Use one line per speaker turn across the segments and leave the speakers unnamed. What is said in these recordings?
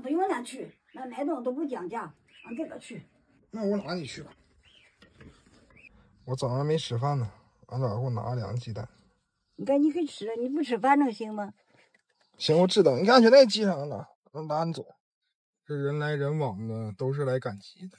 不用俺去，那那东西都不讲价，俺给他取。
那我拉你去吧。我早上没吃饭呢，俺早上给我拿了两个鸡蛋。
你看你可以吃，你不吃饭能行吗？
行，我知道。你看现在鸡上了，能拉你走。这人来人往的，都是来赶集的。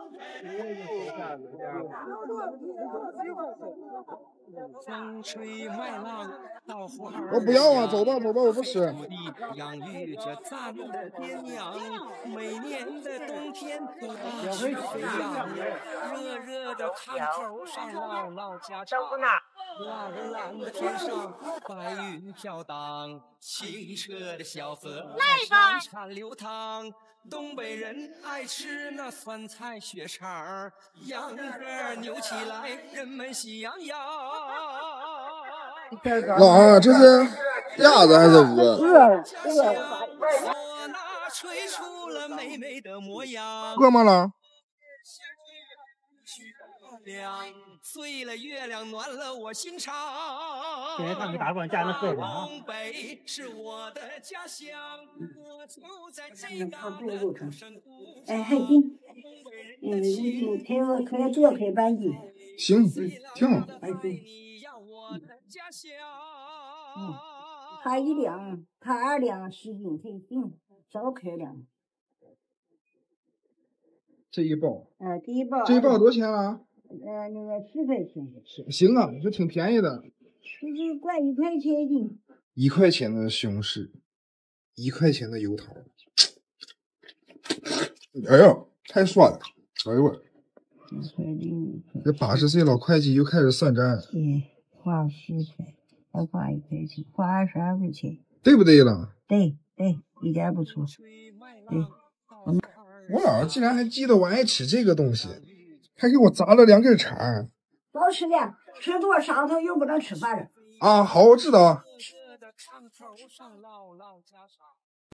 啊，走吧走吧，我不吃。养育着咱们的爹娘，每年的冬天都大雪飞扬，热热的炕头上唠唠家常。蓝蓝的天上白云飘荡，清澈的小河潺潺流淌。东北人爱吃那酸菜血肠，羊歌扭起来，人们喜洋洋。老二，这是鸭子还是鹅？鹅，鹅吗？老？碎了月亮暖了我心肠。现在看你大官家那喝。东北是我的家乡，我就在这个山谷。哎，还行。嗯，你可以可以做可以搬进。行，挺好。哎，对。嗯，他一两，他二两十斤可以行，少开两。这一包。呃，这一包。这一包多少钱啊？呃，那个十块钱。行啊，这挺便宜的。就是管一块钱一斤。一块钱的西红柿，一块钱的油桃。哎呦，太酸了！哎呦我。这八十岁老会计又开始算账。对，花十块，再花一块钱，花二十二块钱。对不对了？对对，一点不错。对。我姥姥竟然还记得我爱吃这个东西。还给我砸了两根肠，少吃点，吃多上头又不能吃饭了。啊，好，我知道。